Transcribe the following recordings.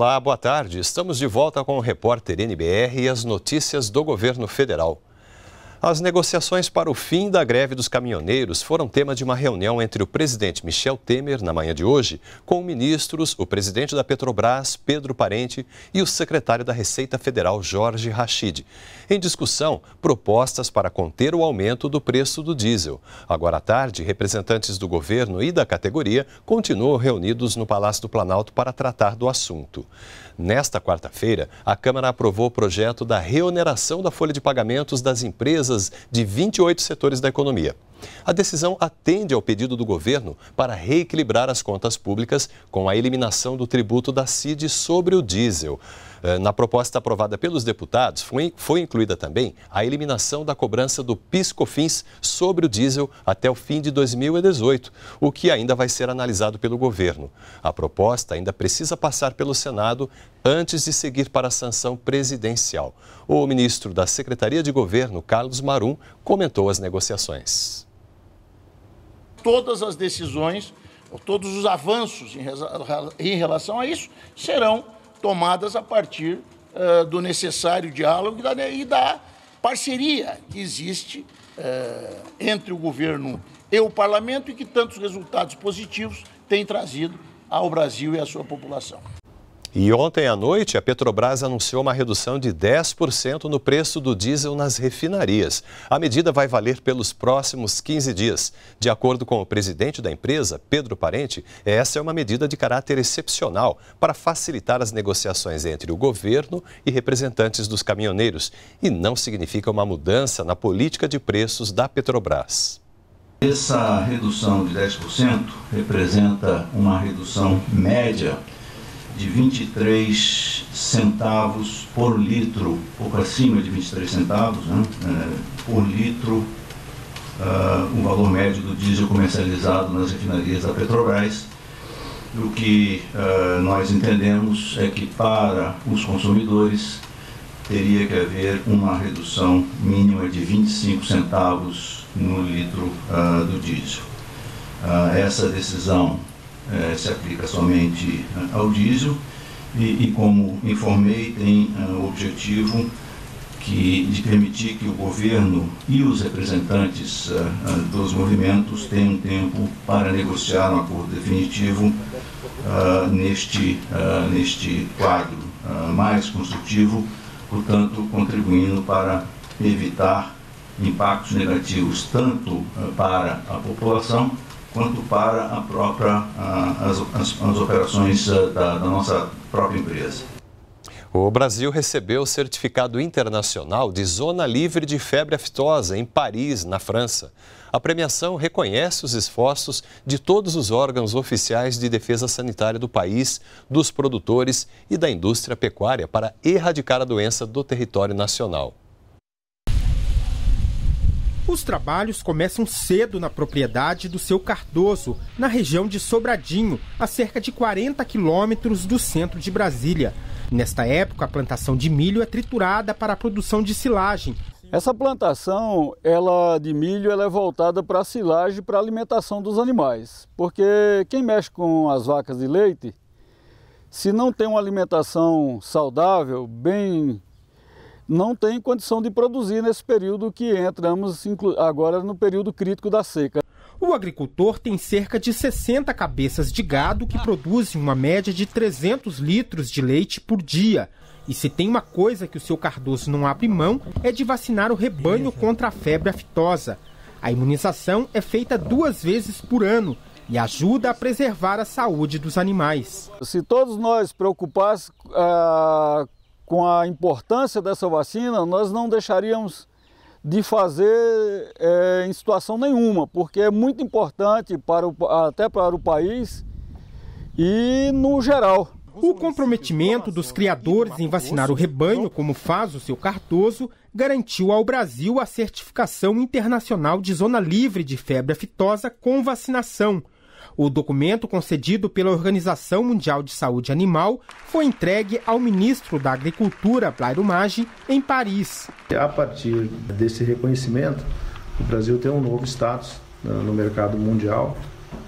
Olá, boa tarde. Estamos de volta com o repórter NBR e as notícias do governo federal. As negociações para o fim da greve dos caminhoneiros foram tema de uma reunião entre o presidente Michel Temer, na manhã de hoje, com ministros, o presidente da Petrobras, Pedro Parente, e o secretário da Receita Federal, Jorge Rachid. Em discussão, propostas para conter o aumento do preço do diesel. Agora à tarde, representantes do governo e da categoria continuam reunidos no Palácio do Planalto para tratar do assunto. Nesta quarta-feira, a Câmara aprovou o projeto da reoneração da folha de pagamentos das empresas de 28 setores da economia. A decisão atende ao pedido do governo para reequilibrar as contas públicas com a eliminação do tributo da CID sobre o diesel. Eh, na proposta aprovada pelos deputados, foi, foi incluída também a eliminação da cobrança do PIS/COFINS sobre o diesel até o fim de 2018, o que ainda vai ser analisado pelo governo. A proposta ainda precisa passar pelo Senado antes de seguir para a sanção presidencial. O ministro da Secretaria de Governo, Carlos Marum, comentou as negociações. Todas as decisões, todos os avanços em relação a isso serão tomadas a partir uh, do necessário diálogo e da, e da, parceria que existe uh, entre o governo e o parlamento e que tantos resultados positivos tem trazido ao Brasil e à sua população. E ontem à noite, a Petrobras anunciou uma redução de 10% no preço do diesel nas refinarias. A medida vai valer pelos próximos 15 dias. De acordo com o presidente da empresa, Pedro Parente, essa é uma medida de caráter excepcional para facilitar as negociações entre o governo e representantes dos caminhoneiros e não significa uma mudança na política de preços da Petrobras. Essa redução de 10% representa uma redução média de 23 centavos por litro, pouco acima de 23 centavos né, é, por litro, uh, o valor médio do diesel comercializado nas refinarias da Petrobras. O que uh, nós entendemos é que para os consumidores teria que haver uma redução mínima de 25 centavos no litro uh, do diesel. essa decisão é, se aplica somente ao diesel. E, e como informei, tem uh, o objetivo que, de permitir que o governo e os representantes uh, dos movimentos tenham tempo para negociar um acordo definitivo neste, neste quadro mais construtivo, portanto, contribuindo para evitar impactos negativos tanto para a população quanto para a própria, as, as, as operações da, da nossa própria empresa. O Brasil recebeu o certificado internacional de Zona Livre de Febre Aftosa em Paris, na França. A premiação reconhece os esforços de todos os órgãos oficiais de defesa sanitária do país, dos produtores e da indústria pecuária para erradicar a doença do território nacional. Os trabalhos começam cedo na propriedade do seu Cardoso, na região de Sobradinho, a cerca de 40 quilômetros do centro de Brasília. Nesta época, a plantação de milho é triturada para a produção de silagem. Essa plantação ela de milho ela é voltada para a silagem para a alimentação dos animais, porque quem mexe com as vacas de leite, se não tem uma alimentação saudável, bem não tem condição de produzir nesse período que entramos agora no período crítico da seca. O agricultor tem cerca de 60 cabeças de gado que produzem uma média de 300 litros de leite por dia. E se tem uma coisa que o seu Cardoso não abre mão, é de vacinar o rebanho contra a febre aftosa. A imunização é feita duas vezes por ano e ajuda a preservar a saúde dos animais. Se todos nós preocupassemos uh, com a importância dessa vacina, nós não deixaríamos de fazer é, em situação nenhuma, porque é muito importante para o, até para o país e no geral. O comprometimento dos criadores em vacinar o rebanho, como faz o seu Cardoso, garantiu ao Brasil a certificação internacional de zona livre de febre aftosa com vacinação, o documento concedido pela Organização Mundial de Saúde Animal foi entregue ao ministro da Agricultura, Blairo Maggi, em Paris. A partir desse reconhecimento, o Brasil tem um novo status né, no mercado mundial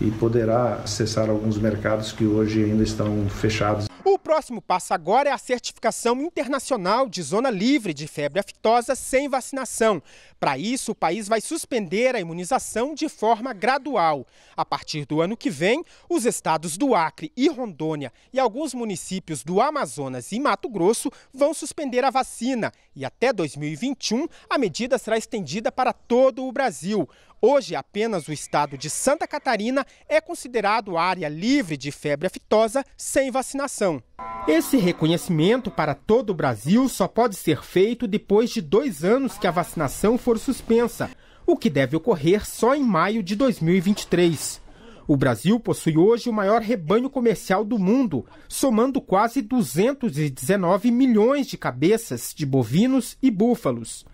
e poderá acessar alguns mercados que hoje ainda estão fechados. O próximo passo agora é a certificação internacional de zona livre de febre aftosa sem vacinação. Para isso, o país vai suspender a imunização de forma gradual. A partir do ano que vem, os estados do Acre e Rondônia e alguns municípios do Amazonas e Mato Grosso vão suspender a vacina. E até 2021, a medida será estendida para todo o Brasil. Hoje, apenas o estado de Santa Catarina é considerado área livre de febre aftosa sem vacinação. Esse reconhecimento para todo o Brasil só pode ser feito depois de dois anos que a vacinação for suspensa, o que deve ocorrer só em maio de 2023. O Brasil possui hoje o maior rebanho comercial do mundo, somando quase 219 milhões de cabeças de bovinos e búfalos.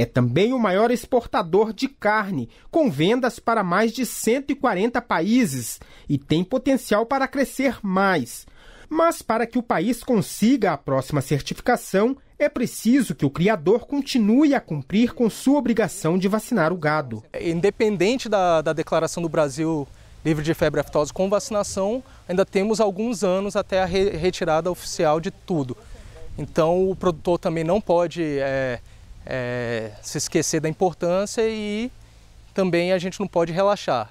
É também o maior exportador de carne, com vendas para mais de 140 países e tem potencial para crescer mais. Mas para que o país consiga a próxima certificação, é preciso que o criador continue a cumprir com sua obrigação de vacinar o gado. Independente da, da declaração do Brasil livre de febre aftosa com vacinação, ainda temos alguns anos até a re retirada oficial de tudo. Então o produtor também não pode é, é, se esquecer da importância e também a gente não pode relaxar.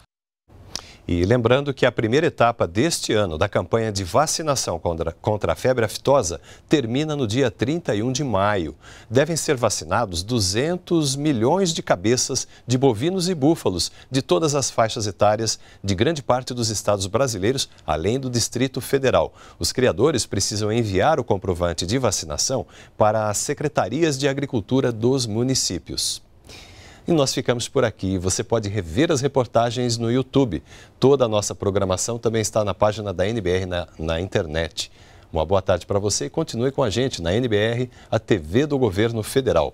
E lembrando que a primeira etapa deste ano da campanha de vacinação contra, contra a febre aftosa termina no dia 31 de maio. Devem ser vacinados 200 milhões de cabeças de bovinos e búfalos de todas as faixas etárias de grande parte dos estados brasileiros, além do Distrito Federal. Os criadores precisam enviar o comprovante de vacinação para as secretarias de agricultura dos municípios. E nós ficamos por aqui. Você pode rever as reportagens no YouTube. Toda a nossa programação também está na página da NBR na, na internet. Uma boa tarde para você e continue com a gente na NBR, a TV do Governo Federal.